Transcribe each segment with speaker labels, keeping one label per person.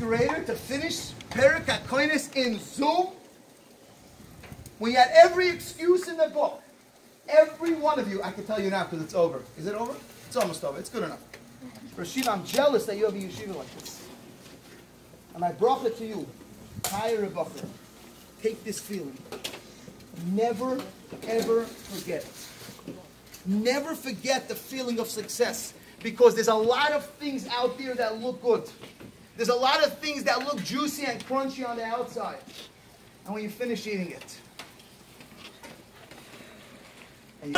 Speaker 1: to finish Perik in Zoom when you had every excuse in the book. Every one of you, I can tell you now because it's over. Is it over? It's almost over. It's good enough. Rashid, I'm jealous that you have a yeshiva like this. And I brought it to you. Hire a buffer. Take this feeling. Never, ever forget it. Never forget the feeling of success because there's a lot of things out there that look good. There's a lot of things that look juicy and crunchy on the outside. And when you finish eating it, you-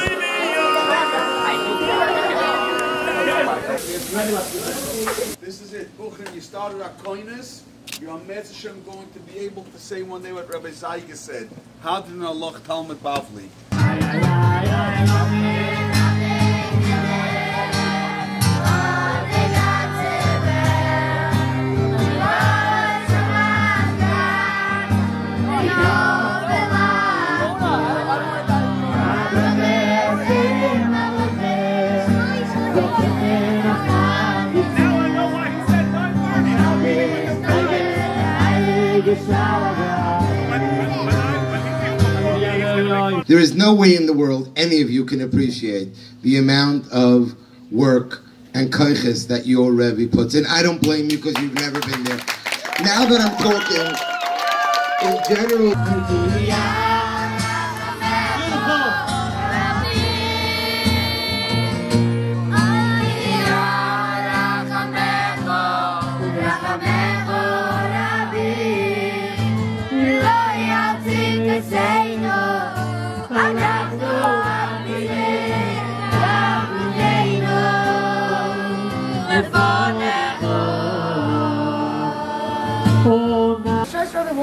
Speaker 2: This is it. Buchen, you started our coiners. You're Hashem going to be able to say one day what Rabbi Zayga said. Hadran alach Talmud Bavli.
Speaker 3: There is no way in the world any of you can appreciate the amount of work and koiches that your Rebbe puts in. I don't blame you because you've never been there. Now that I'm talking in general.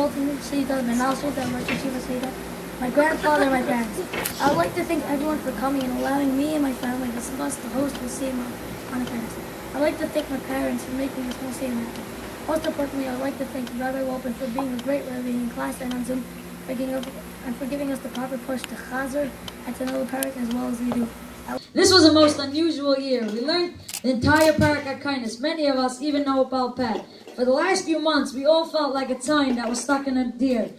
Speaker 4: Robert Walton Sita, Manal Sita, Merchant Shiva Sita, my grandfather, and my parents. I would like to thank everyone for coming and allowing me and my family to host the Siyum on parents. I'd like to thank my parents for making this whole happen. Most importantly, I'd like to thank Rabbi Walton for being a great Rebbe in class and on Zoom, for giving, up, and for giving us the proper push to Chazar and to know the Parak as well as we do.
Speaker 5: This was a most unusual year. We learned the entire kindness. Many of us even know about Pat. For the last few months, we all felt like a time that was stuck in a deer.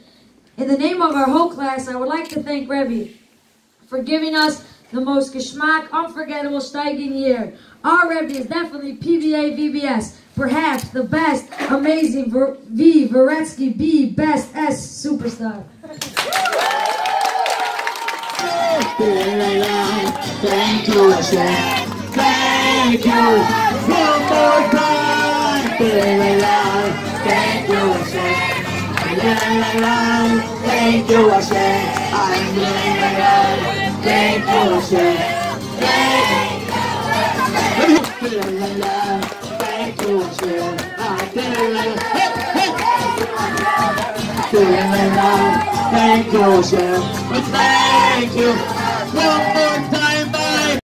Speaker 5: In the name of our whole class, I would like to thank Rebbe for giving us the most geschmack, unforgettable steiging year. Our Rebbe is definitely PVA VBS, perhaps the best, amazing V, Veretzky B, best S superstar.
Speaker 6: Thank you, Hashem. Thank you. One more time. Thank you, Hashem. Thank you, Hashem. I'm doing. Thank you, Hashem. Thank you. I'm doing it Thank you, Thank you.